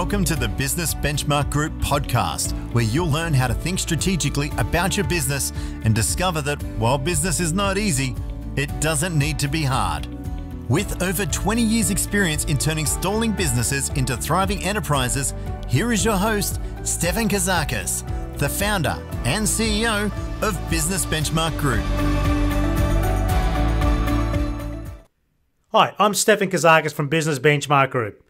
Welcome to the Business Benchmark Group podcast, where you'll learn how to think strategically about your business and discover that while business is not easy, it doesn't need to be hard. With over 20 years' experience in turning stalling businesses into thriving enterprises, here is your host, Stefan Kazakis, the founder and CEO of Business Benchmark Group. Hi, I'm Stefan Kazakis from Business Benchmark Group,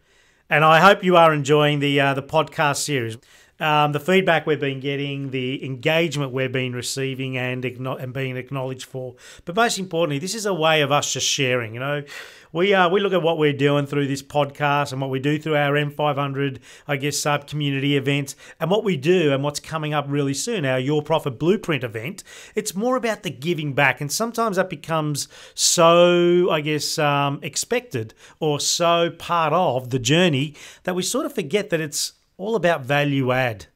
and I hope you are enjoying the uh, the podcast series. Um, the feedback we've been getting, the engagement we've been receiving, and and being acknowledged for, but most importantly, this is a way of us just sharing. You know, we uh, we look at what we're doing through this podcast and what we do through our M500, I guess, sub community events, and what we do and what's coming up really soon, our Your Profit Blueprint event. It's more about the giving back, and sometimes that becomes so, I guess, um, expected or so part of the journey that we sort of forget that it's all about value add.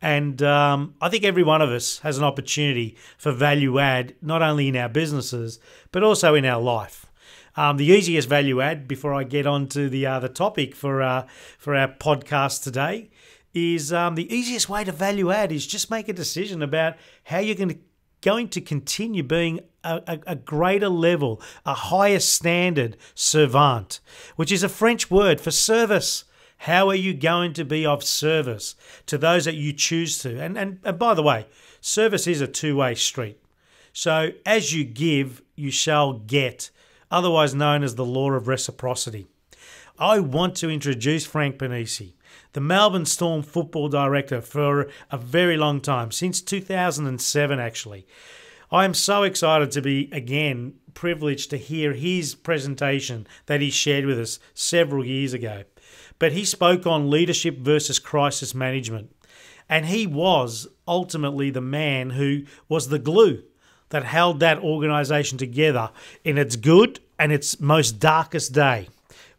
And um, I think every one of us has an opportunity for value add, not only in our businesses, but also in our life. Um, the easiest value add before I get on to the uh, the topic for uh, for our podcast today is um, the easiest way to value add is just make a decision about how you're going to going to continue being a, a, a, greater level, a higher standard servant, which is a French word for service. How are you going to be of service to those that you choose to? And, and, and by the way, service is a two way street. So as you give, you shall get otherwise known as the law of reciprocity. I want to introduce Frank Ponissi, the Melbourne Storm football director for a very long time, since 2007 actually. I am so excited to be again privileged to hear his presentation that he shared with us several years ago. But he spoke on leadership versus crisis management. And he was ultimately the man who was the glue that held that organisation together in its good and its most darkest day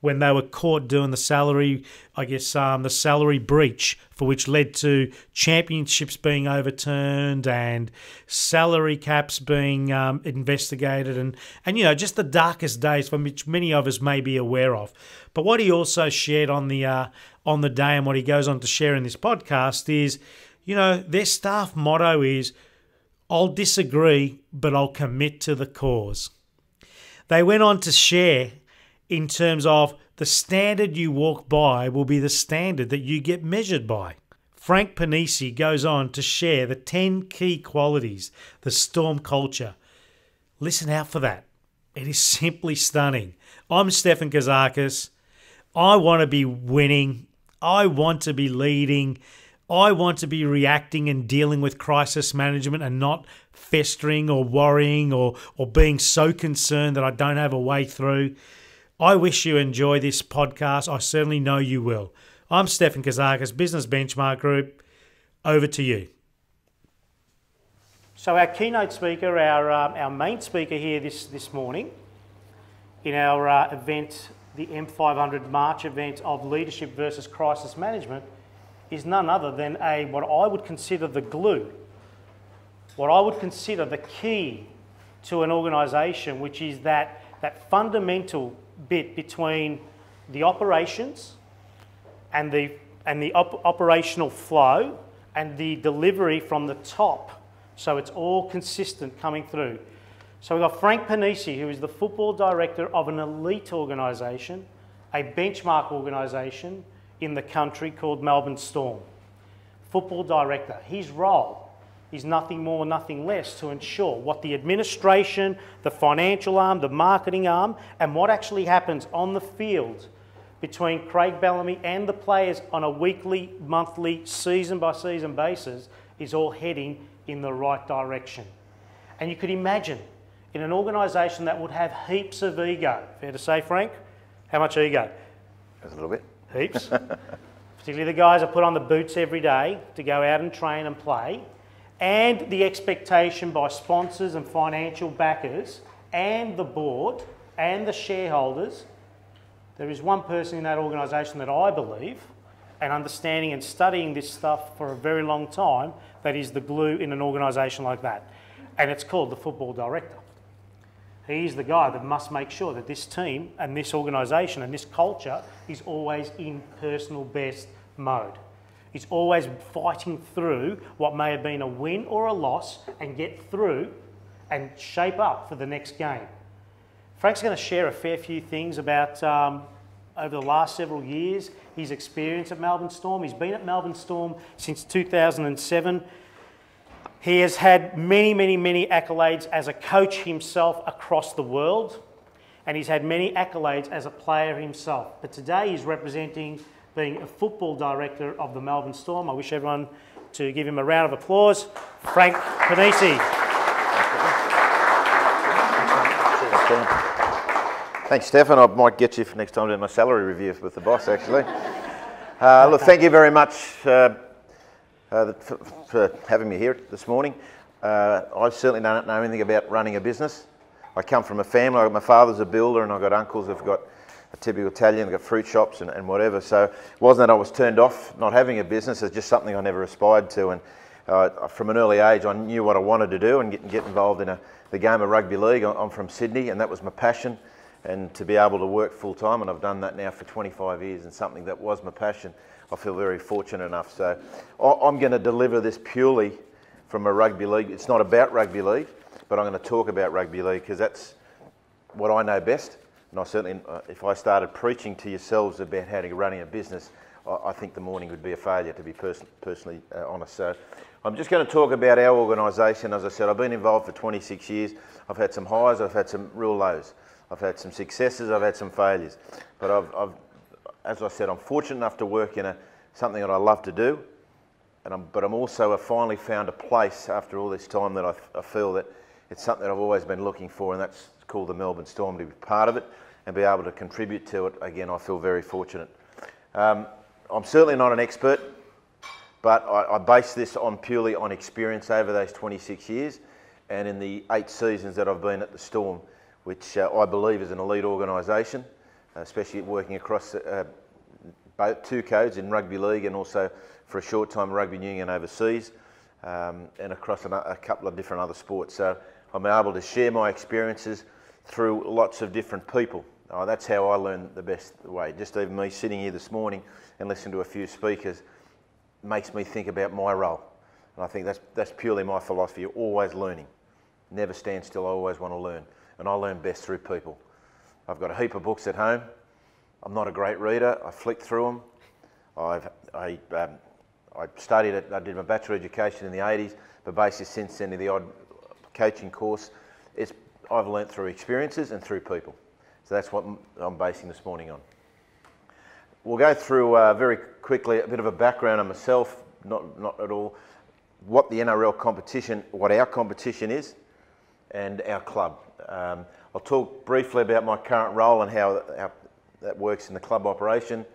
when they were caught doing the salary, I guess, um, the salary breach, for which led to championships being overturned and salary caps being um, investigated, and and you know just the darkest days from which many of us may be aware of. But what he also shared on the uh, on the day, and what he goes on to share in this podcast is, you know, their staff motto is, "I'll disagree, but I'll commit to the cause." They went on to share in terms of the standard you walk by will be the standard that you get measured by. Frank Ponissi goes on to share the 10 key qualities, the storm culture. Listen out for that. It is simply stunning. I'm Stefan Kazakis. I want to be winning. I want to be leading. I want to be reacting and dealing with crisis management and not festering or worrying or, or being so concerned that I don't have a way through. I wish you enjoy this podcast. I certainly know you will. I'm Stefan Kazakis, Business Benchmark Group. Over to you. So, our keynote speaker, our, uh, our main speaker here this, this morning in our uh, event, the M500 March event of Leadership versus Crisis Management, is none other than a what I would consider the glue what I would consider the key to an organisation, which is that, that fundamental bit between the operations and the, and the op operational flow and the delivery from the top. So it's all consistent coming through. So we've got Frank Ponissi, who is the football director of an elite organisation, a benchmark organisation in the country called Melbourne Storm. Football director. His role is nothing more, nothing less to ensure what the administration, the financial arm, the marketing arm, and what actually happens on the field between Craig Bellamy and the players on a weekly, monthly, season by season basis is all heading in the right direction. And you could imagine in an organisation that would have heaps of ego, fair to say, Frank? How much ego? A little bit. Heaps. Particularly the guys that put on the boots every day to go out and train and play and the expectation by sponsors and financial backers and the board and the shareholders. There is one person in that organisation that I believe, and understanding and studying this stuff for a very long time, that is the glue in an organisation like that. And it's called the football director. He's the guy that must make sure that this team and this organisation and this culture is always in personal best mode. He's always fighting through what may have been a win or a loss and get through and shape up for the next game. Frank's going to share a fair few things about um, over the last several years, his experience at Melbourne Storm. He's been at Melbourne Storm since 2007. He has had many, many, many accolades as a coach himself across the world, and he's had many accolades as a player himself. But today he's representing being a football director of the Melbourne Storm. I wish everyone to give him a round of applause. Frank Ponissi. Thanks, Stefan. I might get you for next time to do my salary review with the boss, actually. Uh, look, thank you very much uh, uh, for, for, having me here this morning. Uh, I certainly don't know anything about running a business. I come from a family. My father's a builder, and I've got uncles who've got a typical Italian, they've got fruit shops and, and whatever. So it wasn't that I was turned off not having a business. It's just something I never aspired to. And uh, from an early age, I knew what I wanted to do and get, get involved in a, the game of rugby league. I'm from Sydney, and that was my passion and to be able to work full time, and I've done that now for 25 years, and something that was my passion, I feel very fortunate enough. So I'm going to deliver this purely from a rugby league. It's not about rugby league, but I'm going to talk about rugby league because that's what I know best. And I certainly, uh, if I started preaching to yourselves about how to run a business, I, think the morning would be a failure, to be pers- personally uh, honest. So I'm just going to talk about our organisation. As I said, I've been involved for 26 years. I've had some highs, I've had some real lows. I've had some successes, I've had some failures. But I've, I've as I said, I'm fortunate enough to work in a, something that I love to do. And I'm, but I'm also I've finally found a place after all this time that I, I feel that it's something that I've always been looking for, and that's called the Melbourne Storm to be part of it and be able to contribute to it. Again, I feel very fortunate. Um, I'm certainly not an expert, but I, I base this on purely on experience over those 26 years and in the eight seasons that I've been at the Storm which uh, I believe is an elite organisation, uh, especially working across uh, both two codes in rugby league and also for a short time rugby union overseas um, and across a, couple of different other sports. So I'm able to share my experiences through lots of different people. Oh, that's how I learn the best way. Just even me sitting here this morning and listening to a few speakers makes me think about my role. And I think that's, that's purely my philosophy. Always learning. Never stand still. I always want to learn and I learn best through people. I've got a heap of books at home. I'm not a great reader. I flick through them. I've, I, um, I studied it. I did my bachelor education in the 80s, but basically since then, the odd coaching course, it's, I've learnt through experiences and through people. So that's what I'm basing this morning on. We'll go through uh, very quickly a bit of a background on myself, not, not at all, what the NRL competition, what our competition is, and our club. Um, I'll talk briefly about my current role and how, how that works in the club operation.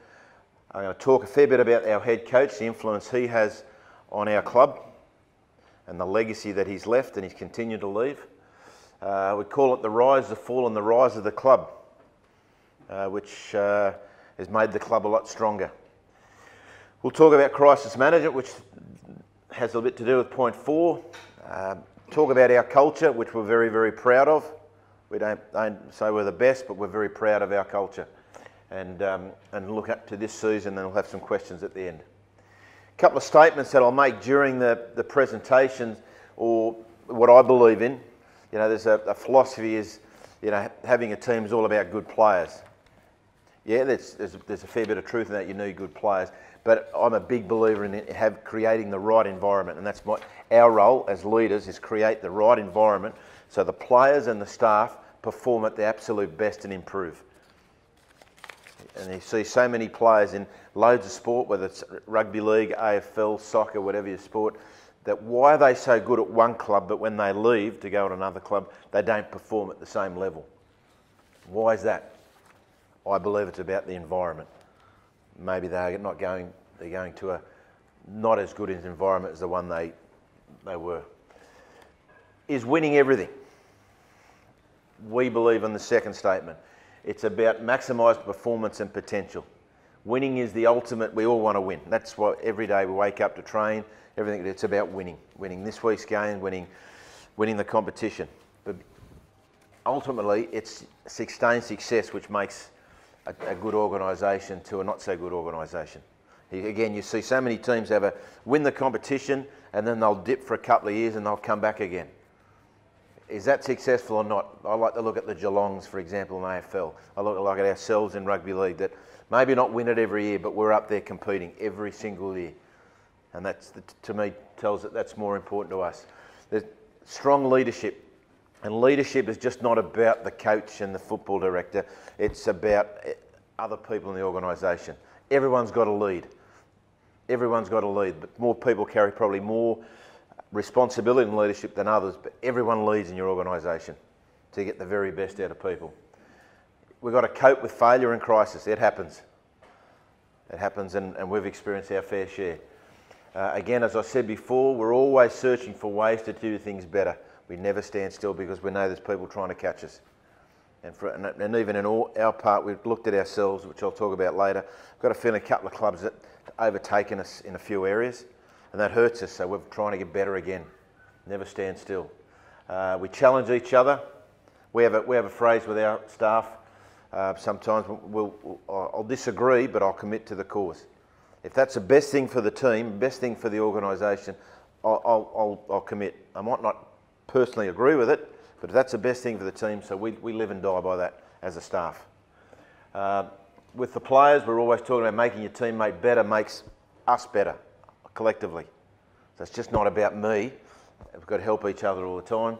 I'm going to talk a fair bit about our head coach, the influence he has on our club, and the legacy that he's left and he's continued to leave. Uh, we call it the rise, the fall, and the rise of the club, uh, which uh, has made the club a lot stronger. We'll talk about crisis management, which has a bit to do with point four. Um, talk about our culture, which we're very, very proud of. We don't, don't say we're the best, but we're very proud of our culture. And, um, and look up to this season, and we'll have some questions at the end. A couple of statements that I'll make during the, the presentation, or what I believe in. You know, there's a, a philosophy is, you know, having a team is all about good players. Yeah, there's, there's, there's a fair bit of truth in that. You need good players. But I'm a big believer in have creating the right environment, and that's my our role as leaders is create the right environment so the players and the staff perform at the absolute best and improve. And you see so many players in loads of sport, whether it's rugby league, AFL, soccer, whatever your sport, that why are they so good at one club, but when they leave to go to another club, they don't perform at the same level? Why is that? I believe it's about the environment maybe they're not going, they're going to a not as good an environment as the one they, they were. Is winning everything? We believe in the second statement. It's about maximised performance and potential. Winning is the ultimate, we all want to win. That's why every day we wake up to train, everything, it's about winning. Winning this week's game, winning, winning the competition. But ultimately, it's sustained success which makes a, a good organisation to a not so good organisation. Again, you see so many teams have a win the competition and then they'll dip for a couple of years and they'll come back again. Is that successful or not? I like to look at the Geelongs, for example, in AFL. I look, at ourselves in rugby league that maybe not win it every year, but we're up there competing every single year. And that's, to me, tells that that's more important to us. There's strong leadership. And leadership is just not about the coach and the football director, it's about eh, other people in the organisation. Everyone's got to lead. Everyone's got to lead, but more people carry probably more responsibility and leadership than others, but everyone leads in your organisation to get the very best out of people. We've got to cope with failure and crisis. It happens. It happens, and, and we've experienced our fair share. Uh, again, as I said before, we're always searching for ways to do things better. We never stand still because we know there's people trying to catch us. And, for, and, and even in all, our part, we've looked at ourselves, which I'll talk about later. I've got a feeling a couple of clubs that overtaken us in a few areas, and that hurts us. So we're trying to get better again. Never stand still. Uh, we challenge each other. We have a, we have a phrase with our staff. Uh, sometimes we'll, we'll, I'll disagree, but I'll commit to the cause. If that's the best thing for the team, best thing for the organisation, I'll, I'll, I'll, commit. I might not personally agree with it, but if that's the best thing for the team, so we, we live and die by that as a staff. Uh, with the players, we're always talking about making your teammate better makes us better collectively. So it's just not about me. We've got to help each other all the time.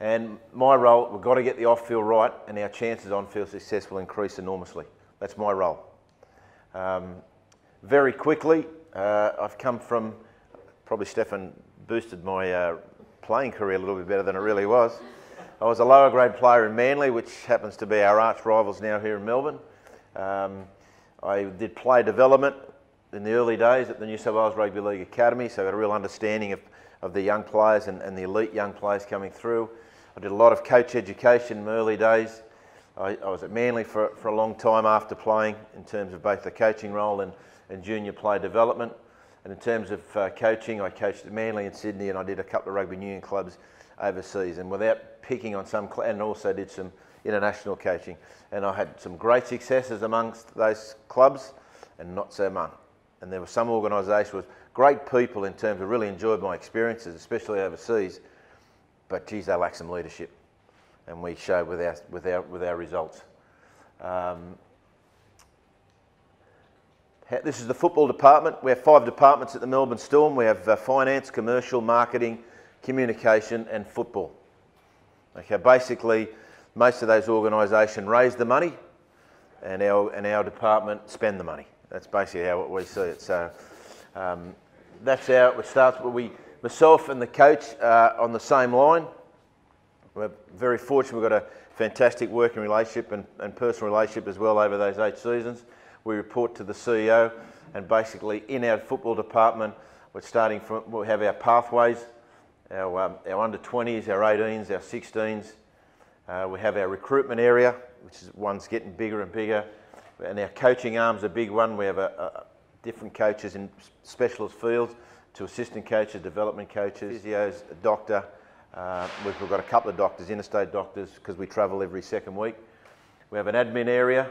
And my role, we've got to get the off field right, and our chances on field success will increase enormously. That's my role. Um, very quickly, uh, I've come from, probably Stefan boosted my uh, playing career a little bit better than it really was. I was a lower grade player in Manly, which happens to be our arch rivals now here in Melbourne. Um, I did play development in the early days at the New South Wales Rugby League Academy, so I got a real understanding of, of the young players and, and the elite young players coming through. I did a lot of coach education in my early days. I, I, was at Manly for, for a long time after playing in terms of both the coaching role and, and junior player development. And in terms of uh, coaching, I coached at Manly in Sydney and I did a couple of rugby union clubs overseas. And without picking on some, and also did some international coaching. And I had some great successes amongst those clubs and not so much. And there were some organisations with great people in terms of really enjoyed my experiences, especially overseas. But geez, they lack some leadership. And we showed with our, with our, with our results. Um, this is the football department. We have five departments at the Melbourne Storm. We have uh, finance, commercial, marketing, communication, and football. Okay, basically, most of those organisations raise the money and our, and our department spend the money. That's basically how we see it. So um, that's how it starts. We, myself and the coach are on the same line. We're very fortunate. We've got a fantastic working relationship and, and personal relationship as well over those eight seasons. We report to the CEO and basically in our football department, we're starting from, we have our pathways, our, um, our under 20s, our 18s, our 16s, uh, we have our recruitment area, which is one's getting bigger and bigger, and our coaching arm's a big one. We have a, a different coaches in specialist fields to assistant coaches, development coaches, physios, a doctor. Uh, we've got a couple of doctors, interstate doctors, because we travel every second week. We have an admin area,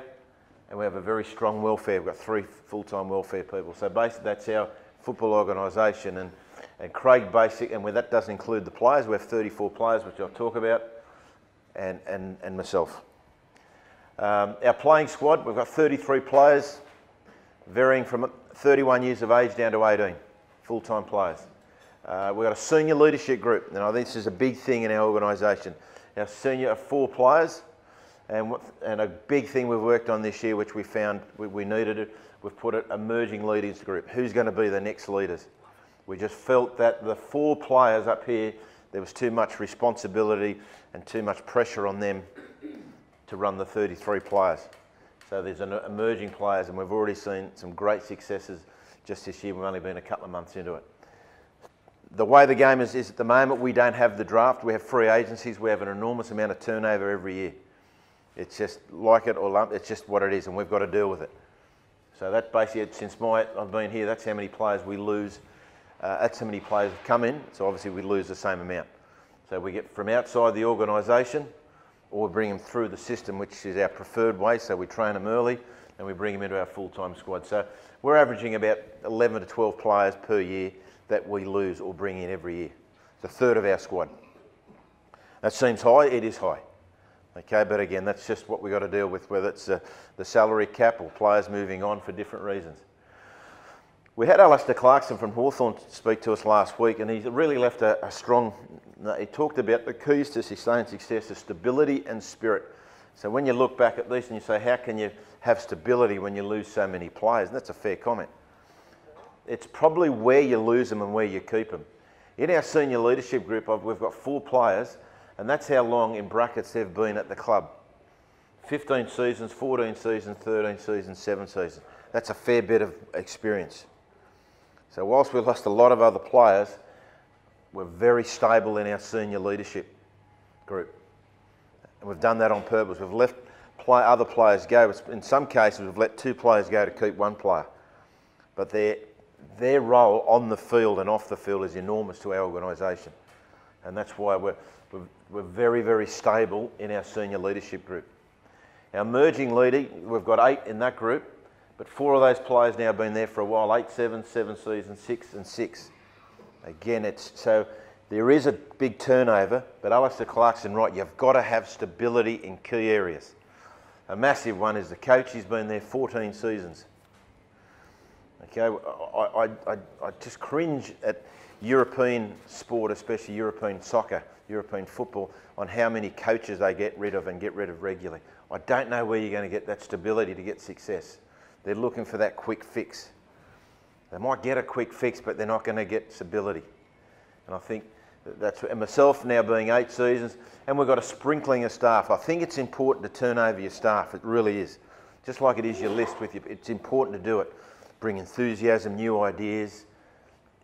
and we have a very strong welfare. We've got three full-time welfare people. So basically, that's our football organisation. And, and Craig basic, and that doesn't include the players. We have 34 players, which I'll talk about and, and, and myself. Um, our playing squad, we've got 33 players, varying from 31 years of age down to 18, full-time players. Uh, we've got a senior leadership group, and I think this is a big thing in our organisation. Our senior are four players, and, and a big thing we've worked on this year, which we found we, we needed it, we've put an emerging leaders group. Who's going to be the next leaders? We just felt that the four players up here there was too much responsibility and too much pressure on them to run the 33 players. So there's an emerging players, and we've already seen some great successes just this year. We've only been a couple of months into it. The way the game is, is at the moment, we don't have the draft. We have free agencies. We have an enormous amount of turnover every year. It's just like it or lump. It's just what it is, and we've got to deal with it. So that basically, since my I've been here, that's how many players we lose uh, that's how many players have come in, so obviously we lose the same amount. So we get from outside the organisation, or bring them through the system, which is our preferred way. So we train them early and we bring them into our full-time squad. So we're averaging about 11 to 12 players per year that we lose or bring in every year. It's a third of our squad. That seems high, it is high. Okay, but again, that's just what we've got to deal with, whether it's uh, the salary cap or players moving on for different reasons. We had Alastair Clarkson from Hawthorn speak to us last week, and he really left a, a strong. He talked about the keys to sustained success are stability and spirit. So when you look back at these and you say, how can you have stability when you lose so many players? And that's a fair comment. It's probably where you lose them and where you keep them. In our senior leadership group, we've got four players and that's how long, in brackets, they've been at the club 15 seasons, 14 seasons, 13 seasons, 7 seasons. That's a fair bit of experience. So, whilst we've lost a lot of other players, we're very stable in our senior leadership group. And we've done that on purpose. We've left play, other players go. In some cases, we've let two players go to keep one player. But their, their role on the field and off the field is enormous to our organisation. And that's why we're, we're, we're very, very stable in our senior leadership group. Our merging leader, we've got eight in that group, but four of those players now have been there for a while eight, seven, seven seasons, six, and six. Again, it's so there is a big turnover, but Alastair Clarkson, right, you've got to have stability in key areas. A massive one is the coach, he's been there 14 seasons. Okay, I, I, I, I just cringe at European sport, especially European soccer, European football, on how many coaches they get rid of and get rid of regularly. I don't know where you're going to get that stability to get success. They're looking for that quick fix. They might get a quick fix, but they're not going to get stability. And I think that's and myself now being eight seasons, and we've got a sprinkling of staff. I think it's important to turn over your staff. It really is, just like it is your list with you. It's important to do it. Bring enthusiasm, new ideas,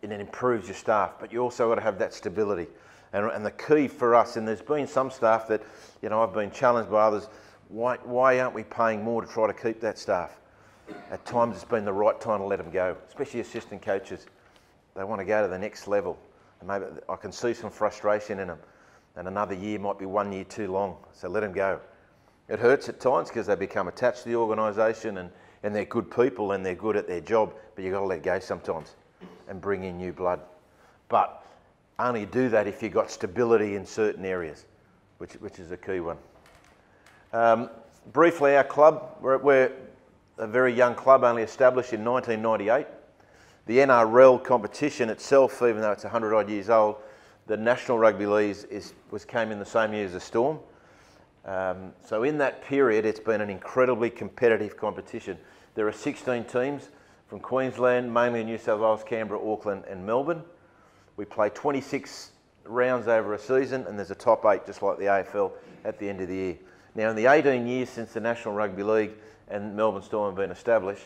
and it improves your staff. But you also got to have that stability. And, and the key for us, and there's been some staff that, you know, I've been challenged by others. Why, why aren't we paying more to try to keep that staff? At times, it's been the right time to let them go, especially assistant coaches. They want to go to the next level. And maybe I can see some frustration in them. And another year might be one year too long, so let them go. It hurts at times because they become attached to the organisation and, and they're good people and they're good at their job, but you've got to let go sometimes and bring in new blood. But only do that if you've got stability in certain areas, which, which is a key one. Um, briefly, our club, we're, we're a very young club, only established in 1998. The NRL competition itself, even though it's 100 odd years old, the National Rugby League is, was, came in the same year as the Storm. Um, so in that period, it's been an incredibly competitive competition. There are 16 teams from Queensland, mainly New South Wales, Canberra, Auckland and Melbourne. We play 26 rounds over a season and there's a top eight just like the AFL at the end of the year. Now in the 18 years since the National Rugby League and Melbourne Storm have been established,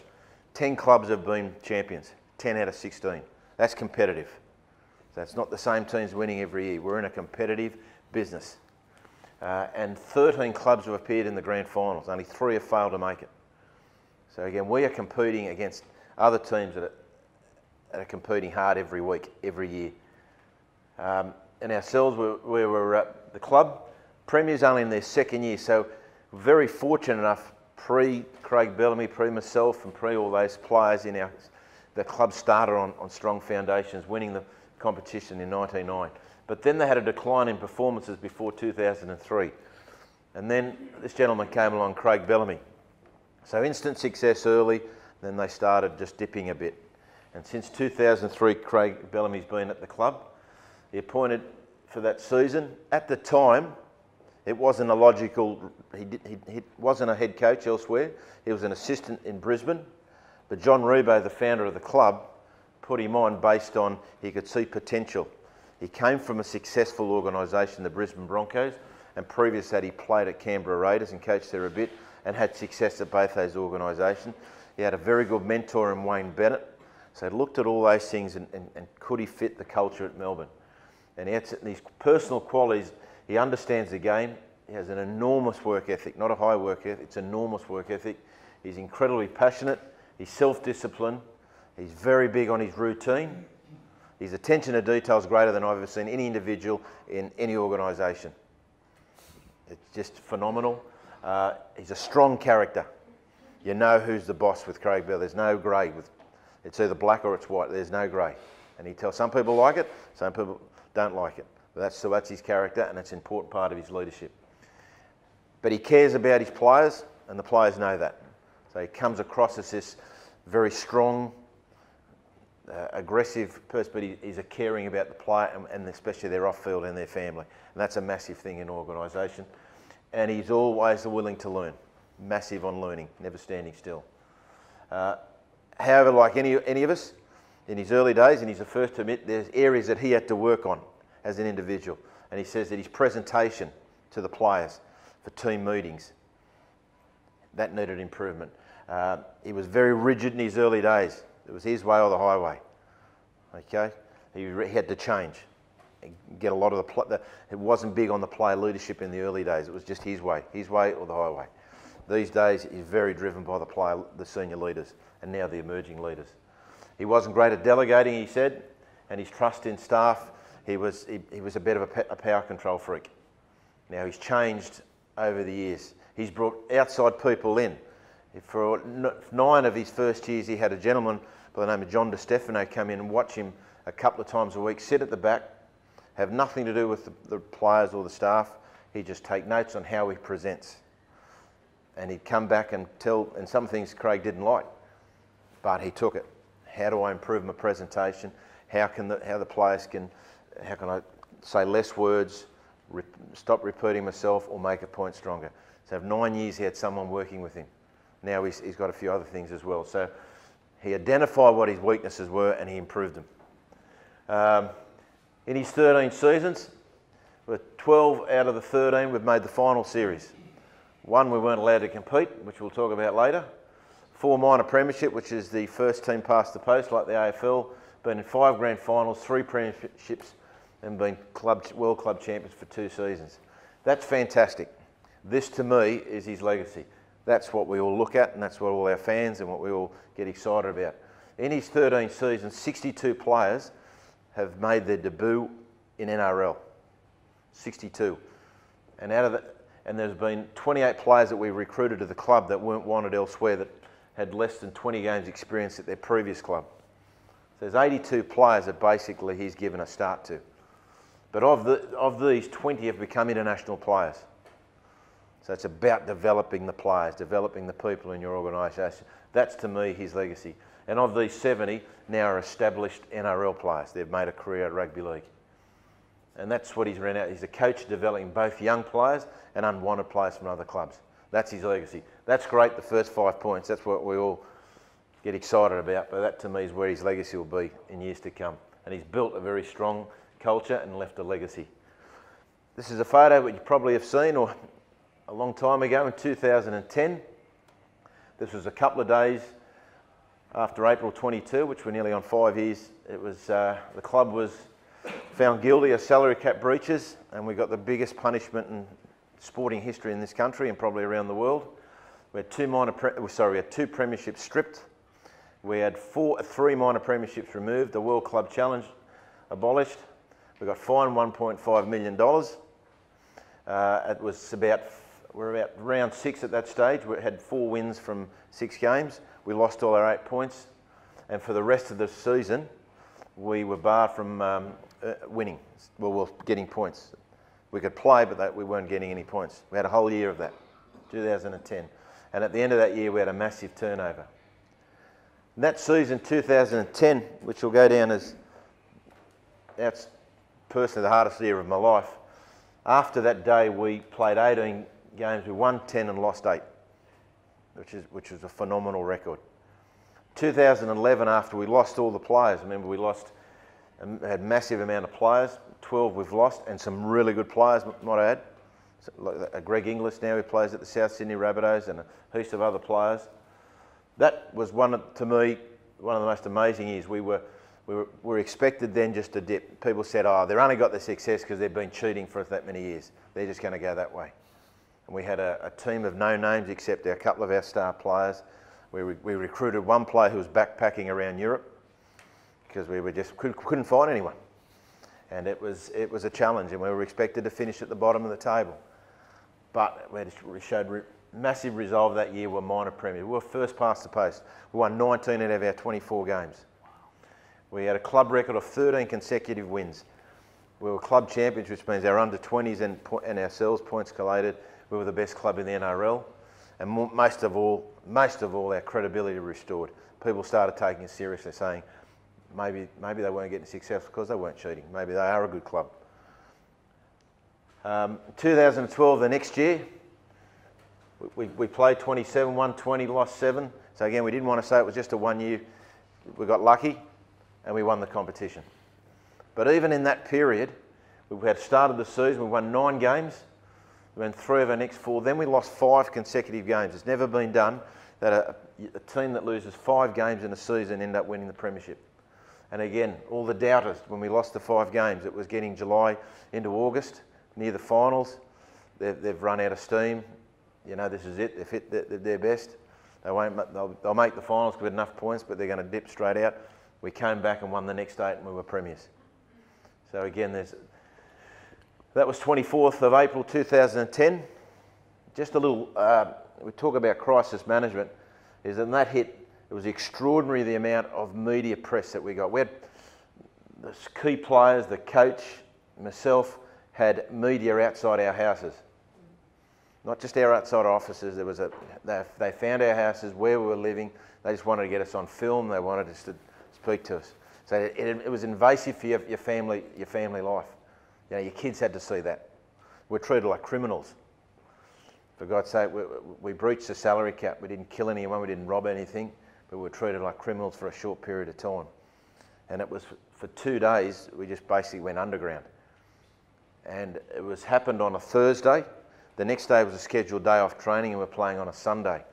10 clubs have been champions, 10 out of 16. That's competitive. So it's not the same teams winning every year. We're in a competitive business. Uh, and 13 clubs have appeared in the grand finals. Only three have failed to make it. So again, we are competing against other teams that are, that are competing hard every week, every year. Um, and ourselves, we, we were at the club. Premier's only in their second year, so very fortunate enough, pre Craig Bellamy, pre myself, and pre all those players in our the club started on, on strong foundations, winning the competition in 1999. But then they had a decline in performances before 2003. And then this gentleman came along, Craig Bellamy. So instant success early, then they started just dipping a bit. And since 2003, Craig Bellamy's been at the club. He appointed for that season. At the time, it wasn't a logical, he, did, he, he wasn't a head coach elsewhere. He was an assistant in Brisbane. But John Ribot, the founder of the club, put him on based on he could see potential. He came from a successful organisation, the Brisbane Broncos, and previous that he played at Canberra Raiders and coached there a bit and had success at both those organisations. He had a very good mentor in Wayne Bennett. So he looked at all those things and, and, and could he fit the culture at Melbourne? And he had these personal qualities. He understands the game. He has an enormous work ethic, not a high work ethic, it's enormous work ethic. He's incredibly passionate. He's self-disciplined. He's very big on his routine. His attention to detail is greater than I've ever seen any individual in any organisation. It's just phenomenal. Uh, he's a strong character. You know who's the boss with Craig Bell. There's no grey. With, it's either black or it's white. There's no grey. And he tells some people like it, some people don't like it. So that's his character and it's an important part of his leadership. But he cares about his players and the players know that. So he comes across as this very strong, uh, aggressive person, but he, he's a caring about the player and, and especially their off-field and their family. And that's a massive thing in organisation. And he's always willing to learn, massive on learning, never standing still. Uh, however, like any, any of us, in his early days, and he's the first to admit there's areas that he had to work on as an individual. And he says that his presentation to the players for team meetings, that needed improvement. Uh, he was very rigid in his early days. It was his way or the highway. Okay? He, he had to change. Get a lot of the, the, it wasn't big on the player leadership in the early days. It was just his way, his way or the highway. These days, he's very driven by the player, the senior leaders, and now the emerging leaders. He wasn't great at delegating, he said, and his trust in staff, he was, he, he was a bit of a, a power control freak. Now, he's changed over the years. He's brought outside people in. For nine of his first years, he had a gentleman by the name of John DeStefano come in and watch him a couple of times a week, sit at the back, have nothing to do with the, the players or the staff. He'd just take notes on how he presents. And he'd come back and tell, and some things Craig didn't like, but he took it. How do I improve my presentation? How can the, how the players can, how can I say less words, stop repeating myself, or make a point stronger? So, nine years, he had someone working with him. Now he's, he's got a few other things as well. So, he identified what his weaknesses were and he improved them. Um, in his 13 seasons, with 12 out of the 13, we've made the final series. One we weren't allowed to compete, which we'll talk about later. Four minor premiership, which is the first team past the post, like the AFL. Been in five grand finals, three premierships, and been club, world club champions for two seasons. That's fantastic. This to me is his legacy. That's what we all look at, and that's what all our fans and what we all get excited about. In his 13 seasons, 62 players have made their debut in NRL. 62. And out of the, and there's been 28 players that we recruited to the club that weren't wanted elsewhere that had less than 20 games experience at their previous club. So there's 82 players that basically he's given a start to. But of, the, of these, 20 have become international players. So it's about developing the players, developing the people in your organisation. That's to me his legacy. And of these 70, now are established NRL players. They've made a career at rugby league. And that's what he's ran out. He's a coach developing both young players and unwanted players from other clubs. That's his legacy. That's great, the first five points. That's what we all get excited about. But that to me is where his legacy will be in years to come. And he's built a very strong culture and left a legacy. This is a photo which you probably have seen or a long time ago in 2010. This was a couple of days after April 22, which we're nearly on five years. It was uh, the club was found guilty of salary cap breaches, and we got the biggest punishment in sporting history in this country and probably around the world. We had two minor, oh, sorry, we had two premierships stripped. We had four, three minor premierships removed. The World Club Challenge abolished. We got fined 1.5 million dollars. Uh, it was about we're about round six at that stage. We had four wins from six games. We lost all our eight points. And for the rest of the season, we were barred from um, uh, winning. Well, we getting points. We could play, but that, we weren't getting any points. We had a whole year of that, 2010. And at the end of that year, we had a massive turnover. And that season, 2010, which will go down as that's personally the hardest year of my life. After that day, we played 18 games, we won 10 and lost 8, which is, which is a phenomenal record. 2011, after we lost all the players, remember we lost, um, had massive amount of players, 12 we've lost, and some really good players, might I add. So, like Greg Inglis now, who plays at the South Sydney Rabbitohs, and a host of other players. That was one, to me, one of the most amazing years. We were, we were, were expected then just to dip. People said, oh, they've only got the success because they've been cheating for that many years. They're just going to go that way. And we had a, a, team of no names except a couple of our star players. We, re, we recruited one player who was backpacking around Europe because we were just could, couldn't find anyone. And it was, it was a challenge, and we were expected to finish at the bottom of the table. But we showed re, massive resolve that year We were minor premiers. We were first past the post. We won 19 out of our 24 games. We had a club record of 13 consecutive wins. We were club champions, which means our under 20s and, and ourselves points collated. We were the best club in the NRL, and most of all, most of all, our credibility restored. People started taking us seriously, saying maybe maybe they weren't getting success because they weren't cheating. Maybe they are a good club. Um, 2012, the next year, we, we played 27, won 20, lost seven. So again, we didn't want to say it was just a one year. We got lucky and we won the competition. But even in that period, we had started the season, we won nine games, we won three of our next four. Then we lost five consecutive games. It's never been done that a, a team that loses five games in a season end up winning the premiership. And again, all the doubters, when we lost the five games, it was getting July into August, near the finals. They've, they've run out of steam. You know, this is it. They've hit their best. They won't, they'll, they'll make the finals with enough points, but they're going to dip straight out. We came back and won the next eight and we were premiers. So again, there's, that was 24th of April 2010. Just a little, uh, we talk about crisis management, is that that hit, it was extraordinary the amount of media press that we got. We had the key players, the coach, myself, had media outside our houses. Not just our outside offices, there was a, they, they found our houses, where we were living. They just wanted to get us on film. They wanted us to speak to us. So it, it was invasive for your, your, family, your family life. You know, your kids had to see that. We're treated like criminals. For God's sake, we, we breached the salary cap. We didn't kill anyone. We didn't rob anything. But we were treated like criminals for a short period of time. And it was for two days, we just basically went underground and it was happened on a Thursday. The next day was a scheduled day off training, and we're playing on a Sunday.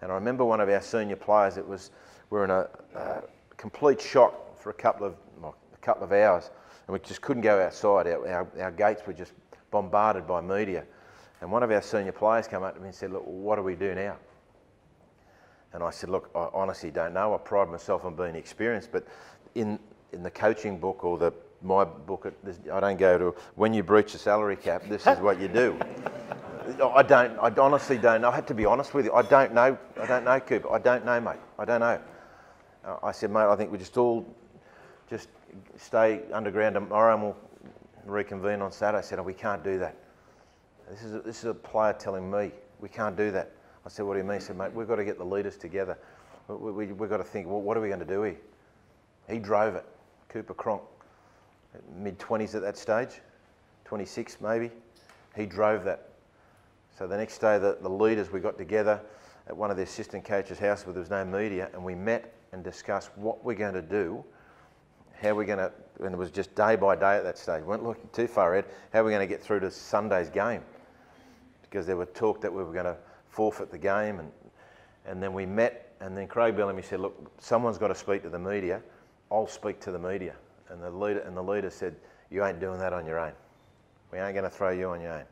And I remember one of our senior players. It was we were in a, uh, complete shock for a couple of well, a couple of hours, and we just couldn't go outside. Our, our, our gates were just bombarded by media. And one of our senior players came up to me and said, "Look, what do we do now?" And I said, "Look, I honestly don't know. I pride myself on being experienced, but in in the coaching book or the my book, I don't go to when you breach the salary cap. This is what you do. I don't. I honestly don't know. I had to be honest with you. I don't know. I don't know, Cooper. I don't know, mate. I don't know. I said, mate. I think we just all just stay underground tomorrow and we'll reconvene on Saturday. I said, oh, we can't do that. This is a, this is a player telling me we can't do that. I said, what do you mean? He said, mate, we've got to get the leaders together. We, we, we've got to think, well, what are we going to do here? He drove it. Cooper Cronk mid 20s at that stage, 26 maybe. He drove that. So the next day, the, the leaders, we got together at one of the assistant coaches' house where there was no media, and we met and discuss what we're going to do, how we're going to, and it was just day by day at that stage. We weren't looking too far ahead, how we're going to get through to Sunday's game. Because there were talk that we were going to forfeit the game, and, and then we met, and then Craig Bellamy said, look, someone's got to speak to the media. I'll speak to the media. And the leader, and the leader said, You ain't doing that on your own. We ain't going to throw you on your own.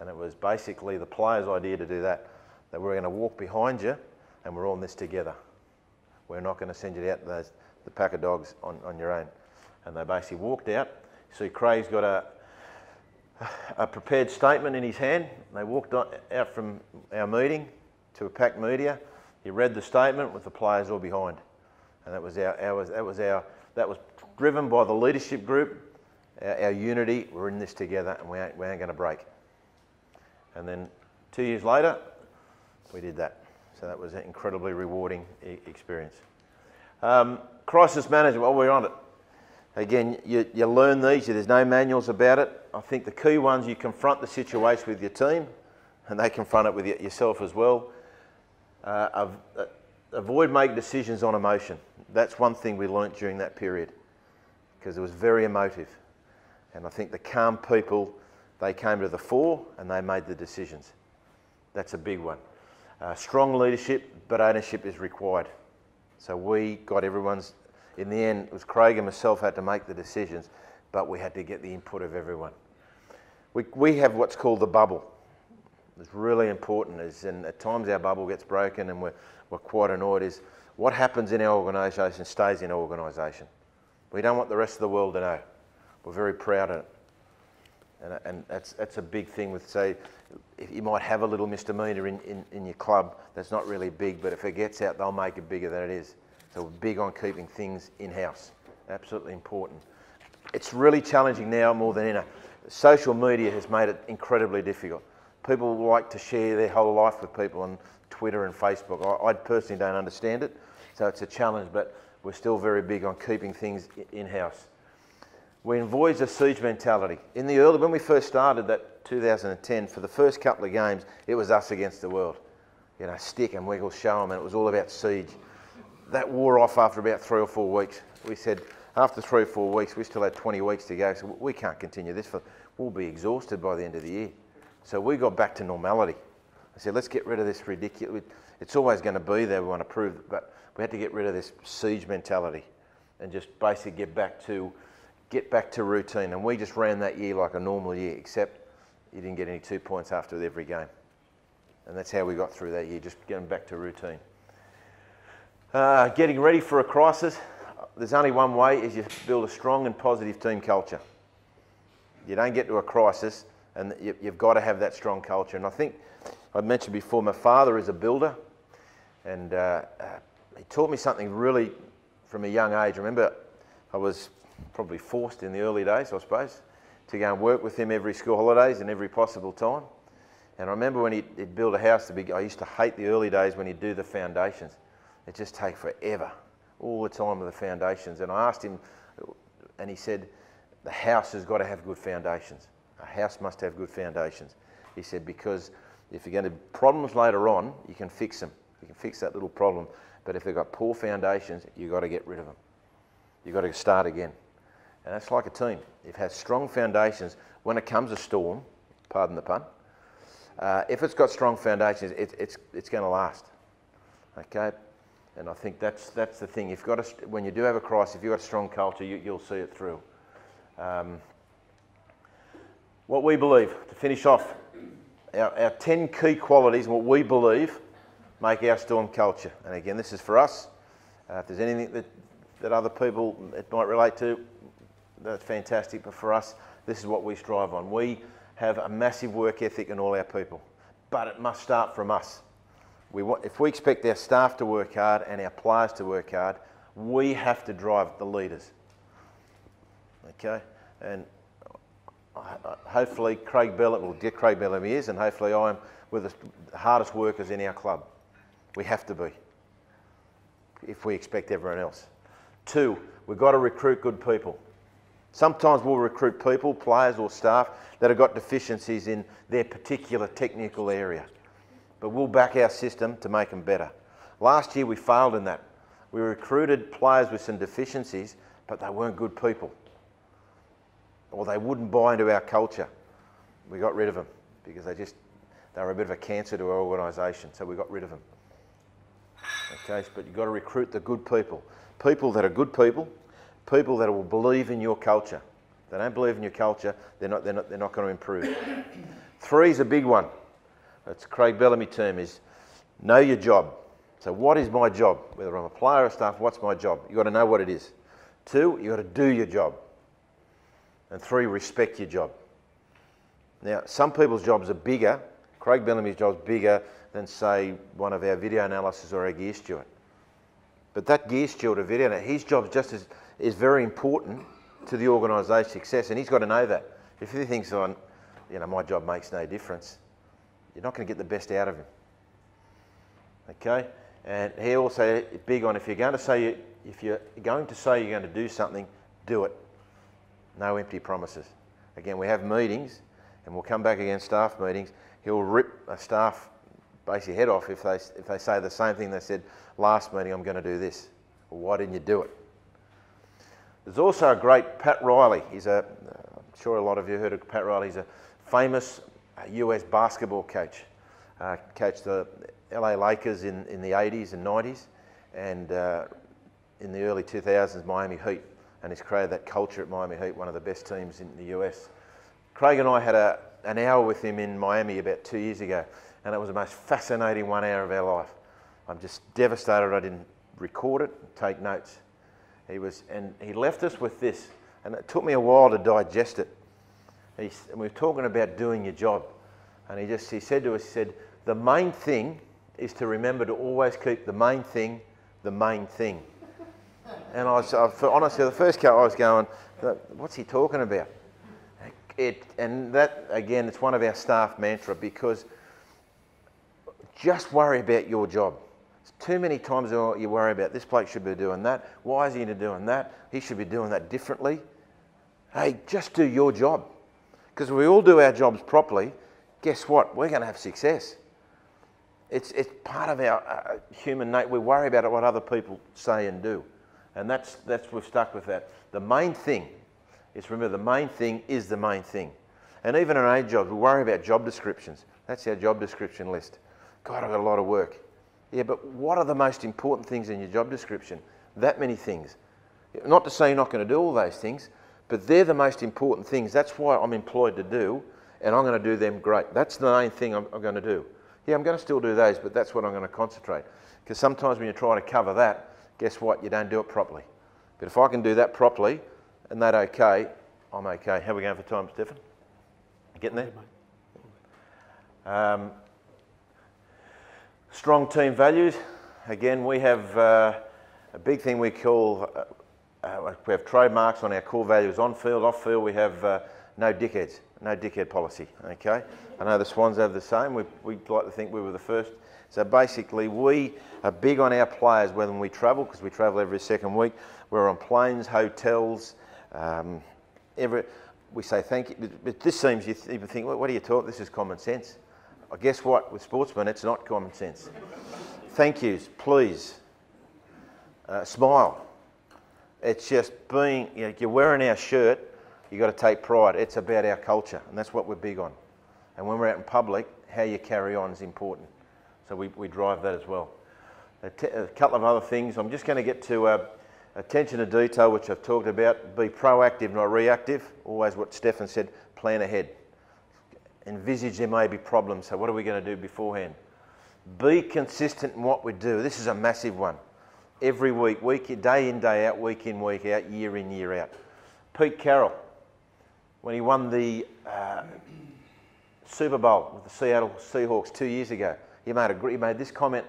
And it was basically the players' idea to do that, that we're going to walk behind you and we're all in this together. We're not going to send you out those, the pack of dogs on, on your own. And they basically walked out. See, Craig's got a, a prepared statement in his hand. They walked on, out from our meeting to a packed media. He read the statement with the players all behind. And that was our, our, that was our that was driven by the leadership group, our, our unity. We're in this together and we ain't, we ain't going to break. And then two years later, we did that. So that was an incredibly rewarding e- experience. Um, crisis management, while we're on it, again, you, you learn these, there's no manuals about it. I think the key ones, you confront the situation with your team, and they confront it with yourself as well. Uh, uh avoid making decisions on emotion. That's one thing we learnt during that period because it was very emotive. And I think the calm people, they came to the fore and they made the decisions. That's a big one. Uh, strong leadership, but ownership is required. So we got everyone's, in the end, it was Craig and myself had to make the decisions, but we had to get the input of everyone. We, we have what's called the bubble. It's really important, is, and at times our bubble gets broken and we're, we're quite annoyed, is what happens in our organisation stays in our organisation. We don't want the rest of the world to know. We're very proud of it. And, uh, and that's, that's a big thing with, say, if you might have a little misdemeanor in, in, in your club that's not really big, but if it gets out, they'll make it bigger than it is. So we're big on keeping things in-house. Absolutely important. It's really challenging now more than ever. Social media has made it incredibly difficult. People like to share their whole life with people on Twitter and Facebook. I, I personally don't understand it, so it's a challenge, but we're still very big on keeping things in-house. We envisage a siege mentality. In the early, when we first started that 2010, for the first couple of games, it was us against the world. You know, stick and wiggle, show them, and it was all about siege. That wore off after about three or four weeks. We said, after three or four weeks, we still had 20 weeks to go, so we can't continue this. For, we'll be exhausted by the end of the year. So we got back to normality. I said, let's get rid of this ridiculous. It's always going to be there. We want to prove, it, but we had to get rid of this siege mentality, and just basically get back to get back to routine. And we just ran that year like a normal year, except you didn't get any two points after every game. And that's how we got through that year, just getting back to routine. Uh, getting ready for a crisis. There's only one way: is you build a strong and positive team culture. You don't get to a crisis, and you, have got to have that strong culture. And I think I mentioned before, my father is a builder, and uh, uh, he taught me something really from a young age. Remember, I was probably forced in the early days, I suppose, to go and work with him every school holidays and every possible time. And I remember when he'd, he'd build a house, to be, I used to hate the early days when he'd do the foundations. It just take forever, all the time with the foundations. And I asked him, and he said, the house has got to have good foundations. A house must have good foundations. He said, because if you're going to problems later on, you can fix them. You can fix that little problem. But if they've got poor foundations, you've got to get rid of them. You've got to start again. And that's like a team. It has strong foundations, when it comes a storm, pardon the pun, uh, if it's got strong foundations, it, it's, it's going to last. Okay? And I think that's, that's the thing. You've got a, when you do have a crisis, if you've got a strong culture, you, will see it through. Um, what we believe, to finish off, our, our 10 key qualities, and what we believe make our storm culture. And again, this is for us. Uh, if there's anything that, that other people it might relate to, that's fantastic. But for us, this is what we strive on. We have a massive work ethic in all our people, but it must start from us. We want, if we expect our staff to work hard and our players to work hard, we have to drive the leaders. Okay, and hopefully Craig Bellamy get Craig Bellamy is, and hopefully I'm with the hardest workers in our club. We have to be if we expect everyone else. Two, we've got to recruit good people. Sometimes we'll recruit people, players or staff that have got deficiencies in their particular technical area. But we'll back our system to make them better. Last year we failed in that. We recruited players with some deficiencies, but they weren't good people. Or they wouldn't buy into our culture. We got rid of them because they just they were a bit of a cancer to our organisation, so we got rid of them. Okay, but you've got to recruit the good people. People that are good people, people that will believe in your culture. They don't believe in your culture, they're not, they're not, they're not going to improve. Three is a big one. It's Craig Bellamy term is know your job. So what is my job? Whether I'm a player or staff, what's my job? You've got to know what it is. Two, you've got to do your job. And three, respect your job. Now, some people's jobs are bigger. Craig Bellamy's job's bigger than, say, one of our video analysts or our gear steward. But that gear steward or video, his job's just as is very important to the organisation's success, and he's got to know that. If he thinks oh, on, you know, my job makes no difference, you're not going to get the best out of him. Okay, and he also big on if you're going to say you if you're going to say you're going to do something, do it. No empty promises. Again, we have meetings, and we'll come back again staff meetings. He'll rip a staff basically head off if they if they say the same thing they said last meeting. I'm going to do this. Well, why didn't you do it? There's also a great Pat Riley. He's a, I'm sure a lot of you heard of Pat Riley. He's a famous US uh, basketball coach. Uh, coached the LA Lakers in, in the 80s and 90s, and uh, in the early 2000s, Miami Heat. And he's created that culture at Miami Heat, one of the best teams in the US. Craig and I had a, an hour with him in Miami about two years ago, and it was the most fascinating one hour of our life. I'm just devastated I didn't record it, take notes. He was, and he left us with this, and it took me a while to digest it. and, and we were talking about doing your job. And he just he said to us, he said, the main thing is to remember to always keep the main thing the main thing. And I was, I, honestly, the first car I was going, what's he talking about? It, and that, again, it's one of our staff mantra because just worry about your job. Too many times you worry about this bloke should be doing that. Why is he doing that? He should be doing that differently. Hey, just do your job. Because if we all do our jobs properly, guess what? We're going to have success. It's, it's part of our uh, human nature. We worry about what other people say and do. And that's, that's, we've stuck with that. The main thing is remember, the main thing is the main thing. And even in our jobs, we worry about job descriptions. That's our job description list. God, I've got a lot of work. Yeah, but what are the most important things in your job description? That many things. Not to say you're not going to do all those things, but they're the most important things. That's why I'm employed to do, and I'm going to do them great. That's the main thing I'm, I'm going to do. Yeah, I'm going to still do those, but that's what I'm going to concentrate. Because sometimes when you try to cover that, guess what? You don't do it properly. But if I can do that properly and that okay, I'm okay. How are we going for time, Stefan? Getting there? Um, strong team values. Again, we have uh, a big thing we call, uh, uh, we have trademarks on our core values on field, off field. We have uh, no dickheads, no dickhead policy, okay? I know the Swans have the same. We, we like to think we were the first. So basically, we are big on our players when we travel, because we travel every second week. We're on planes, hotels, um, every, we say thank you. But this seems you even think, what, what are you talking? This is common sense. I guess what? With sportsmen, it's not common sense. thank yous, please. Uh, smile. It's just being, you know, you're wearing our shirt, you've got to take pride. It's about our culture, and that's what we're big on. And when we're out in public, how you carry on is important. So we, we drive that as well. A, couple of other things. I'm just going to get to uh, attention to detail, which I've talked about. Be proactive, not reactive. Always what Stefan said, plan ahead. Envisage there may be problems, so what are we going to do beforehand? Be consistent in what we do. This is a massive one. Every week, week day in, day out, week in, week out, year in, year out. Pete Carroll, when he won the uh, Super Bowl with the Seattle Seahawks two years ago, he made, a, he made this comment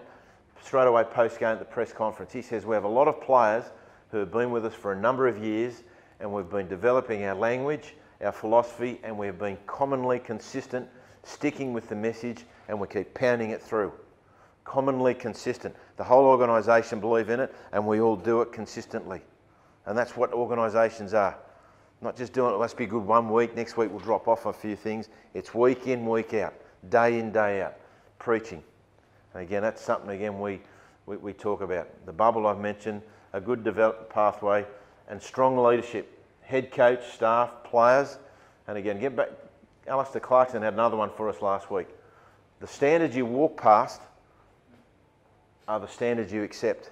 straight away post game at the press conference. He says, We have a lot of players who have been with us for a number of years and we've been developing our language, our philosophy, and we've been commonly consistent, sticking with the message, and we keep pounding it through. Commonly consistent. The whole organisation believe in it, and we all do it consistently. And that's what organisations are. Not just doing it, it must be good one week, next week we'll drop off a few things. It's week in, week out, day in, day out, preaching. And again, that's something, again, we, we, we talk about. The bubble I've mentioned, a good development pathway, and strong leadership. Head coach, staff, players, and again, get back. Alastair Clarkson had another one for us last week. The standards you walk past are the standards you accept.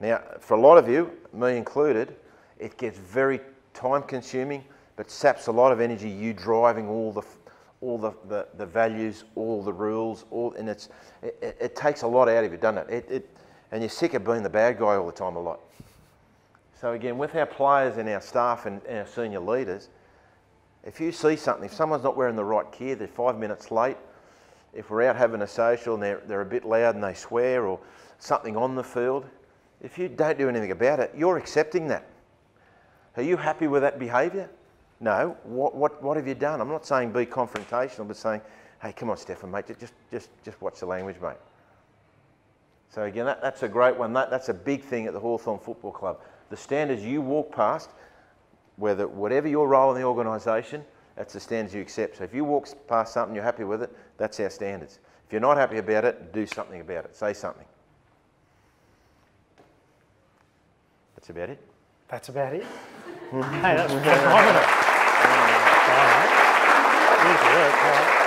Now, for a lot of you, me included, it gets very time consuming, but saps a lot of energy you driving all the all the, the, the values, all the rules, all and it's it, it, takes a lot out of you, doesn't it? It, it? And you're sick of being the bad guy all the time a lot. So again, with our players and our staff and, our senior leaders, if you see something, if someone's not wearing the right gear, they're five minutes late, if we're out having a social and they're, they're a bit loud and they swear or something on the field, if you don't do anything about it, you're accepting that. Are you happy with that behaviour? No. What, what, what have you done? I'm not saying be confrontational, but saying, hey, come on, Stefan, mate, just, just, just watch the language, mate. So again, that, that's a great one. That, that's a big thing at the Hawthorn Football Club. The standards you walk past, whether whatever your role in the organisation, that's the standards you accept. So if you walk past something, you're happy with it, that's our standards. If you're not happy about it, do something about it. Say something. That's about it. That's about it. hey, that's phenomenal. Wow.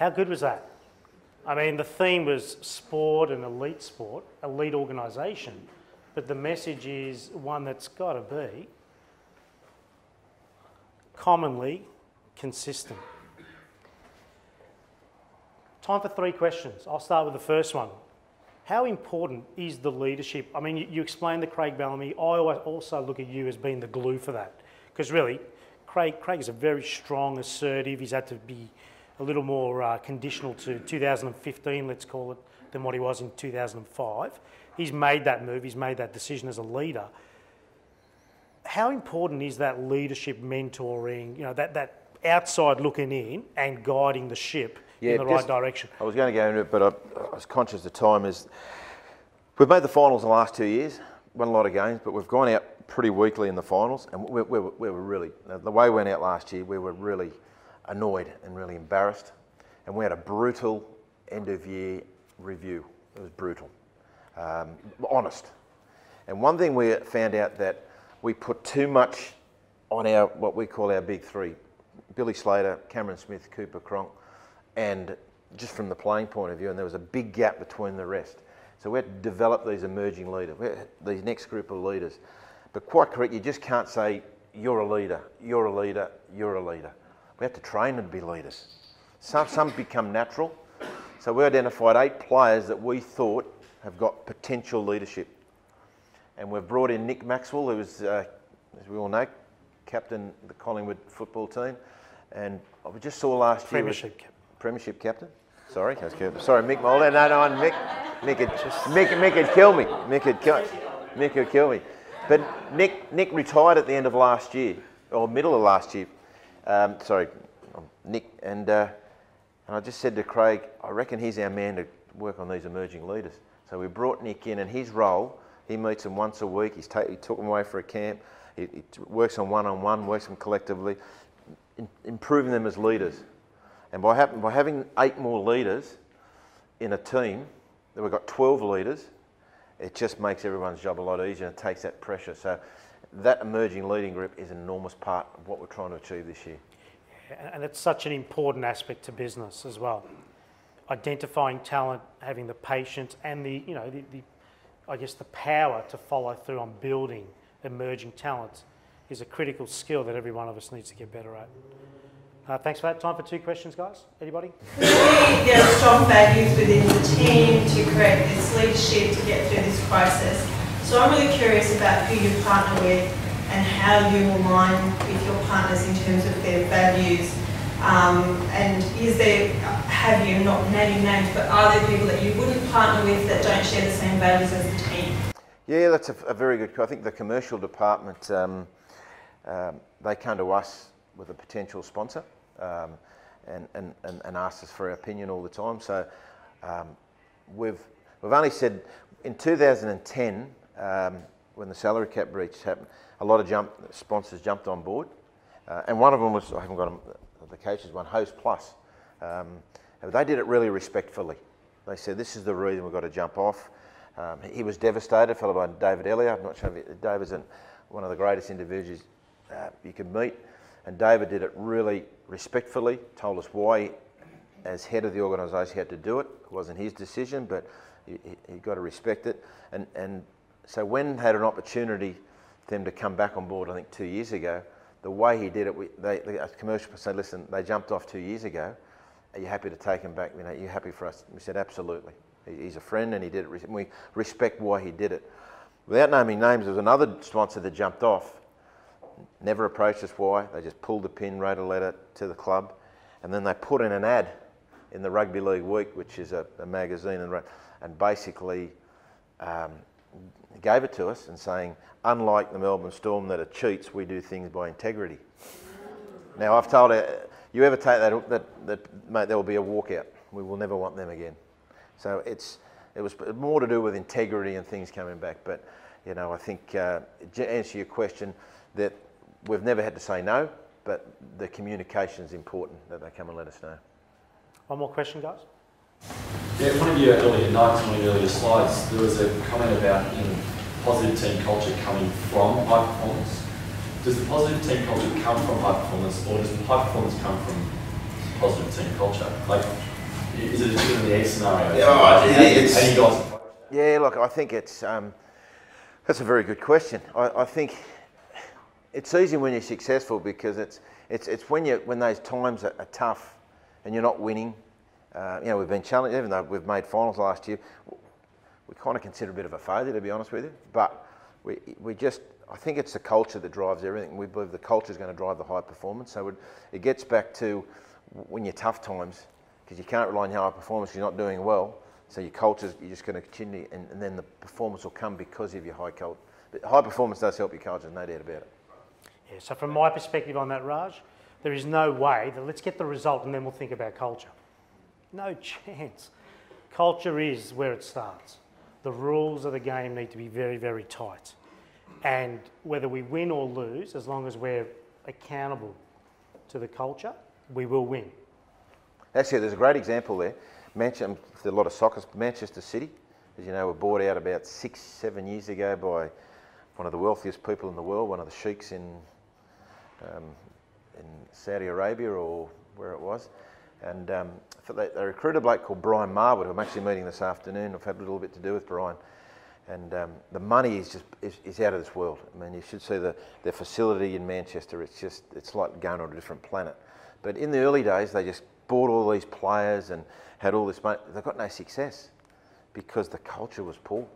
How good was that? I mean, the theme was sport and elite sport, elite organisation, but the message is one that's got to be commonly consistent. Time for three questions. I'll start with the first one. How important is the leadership? I mean, you, explained the Craig Bellamy. I also look at you as being the glue for that, because really, Craig Craig is a very strong, assertive. He's had to be a little more uh, conditional to 2015, let's call it, than what he was in 2005. He's made that move. He's made that decision as a leader. How important is that leadership, mentoring? You know, that that outside looking in and guiding the ship yeah, in the right direction. I was going to go into it, but I, I was conscious of time. Is we've made the finals the last two years, won a lot of games, but we've gone out pretty weakly in the finals, and we, we, we were really the way we went out last year. We were really annoyed and really embarrassed, and we had a brutal end of year review. It was brutal, um, honest. And one thing we found out that we put too much on our what we call our big three: Billy Slater, Cameron Smith, Cooper Cronk, and just from the playing point of view, and there was a big gap between the rest. So we had to develop these emerging leaders, these next group of leaders. But quite correct, you just can't say, you're a leader, you're a leader, you're a leader. We have to train them to be leaders. Some, some become natural. So we identified eight players that we thought have got potential leadership. And we've brought in Nick Maxwell, who is, uh, as we all know, captain the Collingwood football team. And we just saw last Premiership year. Premiership captain. Sorry, sorry, Mick Mulder. No, no, Mick. Mick would, Mick, Mick would kill me. Mick would kill, Mick would kill me. But Nick, Nick retired at the end of last year, or middle of last year. Um, sorry, Nick. And, uh, and I just said to Craig, I reckon he's our man to work on these emerging leaders. So we brought Nick in, and his role, he meets them once a week. He's take, he took them away for a camp. He, he works on one-on-one, works them collectively, in, improving them as leaders. And by, by having eight more leaders in a team, that we've got 12 leaders, it just makes everyone's job a lot easier and takes that pressure. So that emerging leading group is an enormous part of what we're trying to achieve this year. And it's such an important aspect to business as well. Identifying talent, having the patience and the, you know, the, the I guess the power to follow through on building emerging talents is a critical skill that every one of us needs to get better at. Uh, thanks for that. Time for two questions, guys. Anybody? Clearly, there are strong values within the team to create this leadership to get through this crisis. So I'm really curious about who you partner with and how you align with your partners in terms of their values. Um, and is there, have you, not naming names, but are there people that you wouldn't partner with that don't share the same values as the team? Yeah, that's a, a very good. Question. I think the commercial department, um, um, they come to us with a potential sponsor um, and, and, and, and asked us for our opinion all the time. So um, we've, we've only said in 2010, um, when the salary cap breach happened, a lot of jump, sponsors jumped on board. Uh, and one of them was, I haven't got them, the cases one, Host Plus. Um, they did it really respectfully. They said, this is the reason we've got to jump off. Um, he was devastated, a fellow by David Elliott. I'm not sure if David is one of the greatest individuals uh, you can meet. And David did it really respectfully, told us why, as head of the organisation, he had to do it. It wasn't his decision, but he, got to respect it. And, and so when had an opportunity for them to come back on board, I think two years ago, the way he did it, we, they, the commercial person said, listen, they jumped off two years ago. Are you happy to take him back? You know, are you happy for us? We said, absolutely. He's a friend and he did it. We respect why he did it. Without naming names, there was another sponsor that jumped off never approached us why. They just pulled the pin, wrote a letter to the club, and then they put in an ad in the Rugby League Week, which is a, a magazine, and, and basically um, gave it to us and saying, unlike the Melbourne Storm that are cheats, we do things by integrity. Now, I've told her, you ever take that, that, that mate, there will be a walkout. We will never want them again. So it's, it was more to do with integrity and things coming back. But, you know, I think, uh, to answer your question, that we've never had to say no, but the communication is important that they come and let us know. One more question, guys? Yeah, one of your earlier notes, one of your earlier slides, there was a comment about in positive team culture coming from high performance. Does the positive team culture come from high performance, or does the high performance come from positive team culture? Like, is it a chicken and the egg scenario? Yeah, it's, how, you guys yeah, look, I think it's um, that's a very good question. I, I think it's easy when you're successful because it's, it's, it's when, you, when those times are, are tough and you're not winning. Uh, you know, we've been challenged, even though we've made finals last year, we kind of consider a bit of a failure, to be honest with you. But we, we just, I think it's the culture that drives everything. We believe the culture is going to drive the high performance. So it, it gets back to when you're tough times, because you can't rely on high performance, you're not doing well. So your culture, you're just going to continue, and, and then the performance will come because of your high culture. But high performance does help your culture, no doubt about it. Yeah, so from my perspective on that, Raj, there is no way that let's get the result and then we'll think about culture. No chance. Culture is where it starts. The rules of the game need to be very, very tight. And whether we win or lose, as long as we're accountable to the culture, we will win. Actually, there's a great example there. Manchester, a lot of soccer, Manchester City, as you know, were bought out about six, seven years ago by one of the wealthiest people in the world, one of the sheikhs in, um, in Saudi Arabia or where it was. And um, they, they, recruited a bloke called Brian Marwood, who I'm actually meeting this afternoon. I've had a little bit to do with Brian. And um, the money is just is, is, out of this world. I mean, you should see the, the facility in Manchester. It's just it's like going on a different planet. But in the early days, they just bought all these players and had all this money. They got no success because the culture was poor.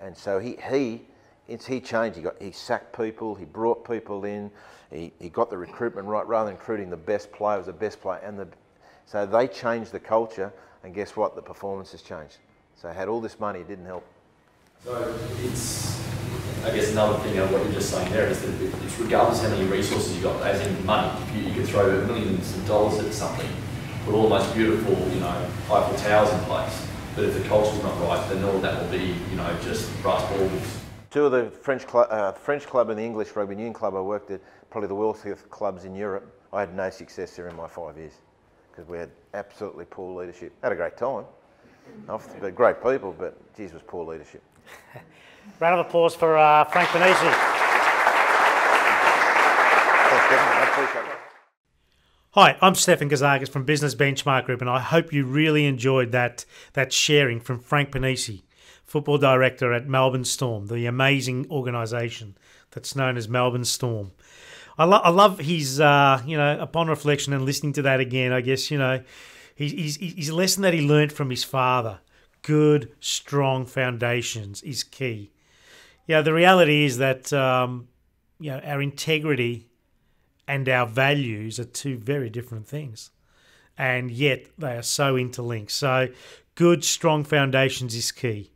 And so he he he changed. He got he sacked people. He brought people in. He, he got the recruitment right rather than recruiting the best players, the best player, and the so they changed the culture. And guess what? The performance has changed. So had all this money, it didn't help. So it's I guess another thing of what you're just saying there is that it's regardless how many resources you've got, as in money, you, you can throw millions of dollars at something, put all the most beautiful, you know, Eiffel Towers in place, but if the culture's not right, then all that will be, you know, just brass balls. Two of the French, cl- uh, French club and the English rugby union club I worked at, probably the wealthiest clubs in Europe. I had no success there in my five years because we had absolutely poor leadership. Had a great time, but great people, but geez, was poor leadership. Round of applause for uh, Frank Ponissi. Hi, I'm Stefan Kazakis from Business Benchmark Group, and I hope you really enjoyed that, that sharing from Frank Ponissi football director at Melbourne Storm, the amazing organisation that's known as Melbourne Storm. I, lo- I love his, uh, you know, upon reflection and listening to that again, I guess, you know, his, his, his lesson that he learnt from his father good, strong foundations is key. Yeah, the reality is that, um, you know, our integrity and our values are two very different things. And yet they are so interlinked. So, good, strong foundations is key.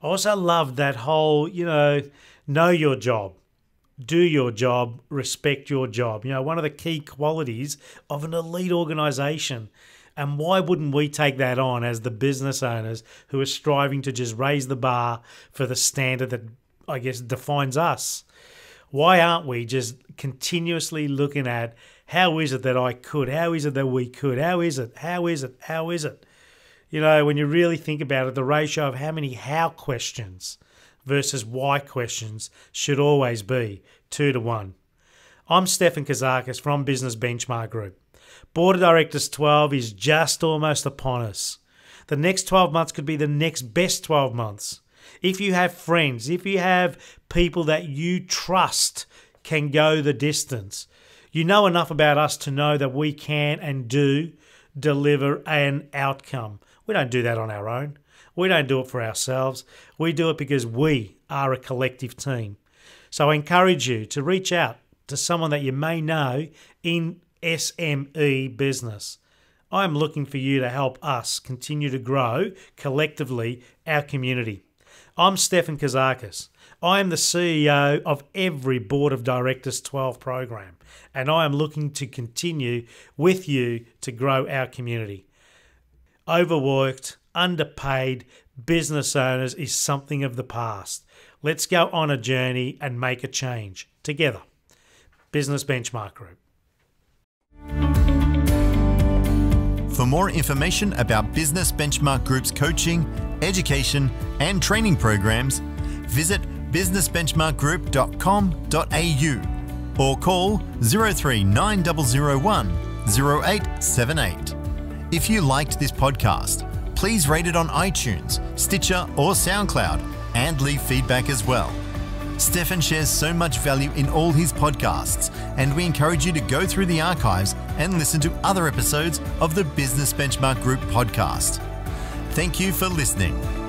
I also love that whole, you know, know your job, do your job, respect your job. You know, one of the key qualities of an elite organization. And why wouldn't we take that on as the business owners who are striving to just raise the bar for the standard that I guess defines us? Why aren't we just continuously looking at how is it that I could? How is it that we could? How is it? How is it? How is it? You know, when you really think about it, the ratio of how many how questions versus why questions should always be two to one. I'm Stefan Kazakis from Business Benchmark Group. Board of Directors 12 is just almost upon us. The next 12 months could be the next best 12 months. If you have friends, if you have people that you trust can go the distance, you know enough about us to know that we can and do deliver an outcome. We don't do that on our own. We don't do it for ourselves. We do it because we are a collective team. So I encourage you to reach out to someone that you may know in SME business. I'm looking for you to help us continue to grow collectively our community. I'm Stefan Kazakis. I am the CEO of every Board of Directors 12 program, and I am looking to continue with you to grow our community overworked, underpaid business owners is something of the past. Let's go on a journey and make a change together. Business Benchmark Group. For more information about Business Benchmark Group's coaching, education, and training programs, visit businessbenchmarkgroup.com.au or call 039001 0878. If you liked this podcast, please rate it on iTunes, Stitcher, or SoundCloud and leave feedback as well. Stefan shares so much value in all his podcasts, and we encourage you to go through the archives and listen to other episodes of the Business Benchmark Group podcast. Thank you for listening.